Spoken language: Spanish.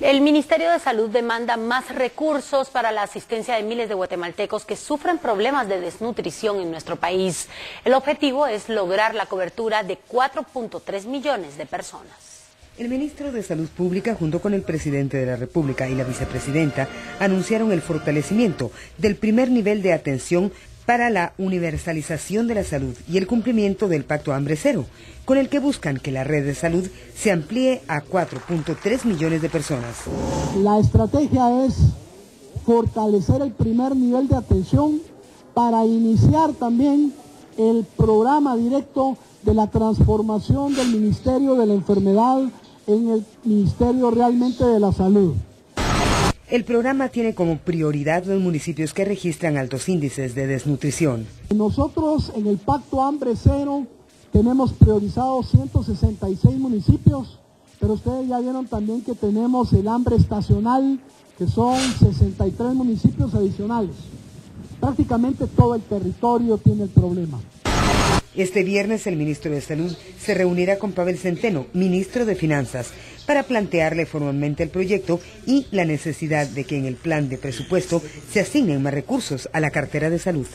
El Ministerio de Salud demanda más recursos para la asistencia de miles de guatemaltecos que sufren problemas de desnutrición en nuestro país. El objetivo es lograr la cobertura de 4.3 millones de personas. El ministro de Salud Pública, junto con el presidente de la República y la vicepresidenta, anunciaron el fortalecimiento del primer nivel de atención para la universalización de la salud y el cumplimiento del Pacto Hambre Cero, con el que buscan que la red de salud se amplíe a 4.3 millones de personas. La estrategia es fortalecer el primer nivel de atención para iniciar también el programa directo de la transformación del Ministerio de la Enfermedad en el Ministerio realmente de la Salud. El programa tiene como prioridad los municipios que registran altos índices de desnutrición. Nosotros en el Pacto Hambre Cero tenemos priorizados 166 municipios, pero ustedes ya vieron también que tenemos el hambre estacional, que son 63 municipios adicionales. Prácticamente todo el territorio tiene el problema. Este viernes el ministro de Salud se reunirá con Pavel Centeno, ministro de Finanzas, para plantearle formalmente el proyecto y la necesidad de que en el plan de presupuesto se asignen más recursos a la cartera de salud.